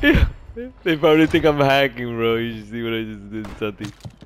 they probably think I'm hacking, bro. You should see what I just did, Sati.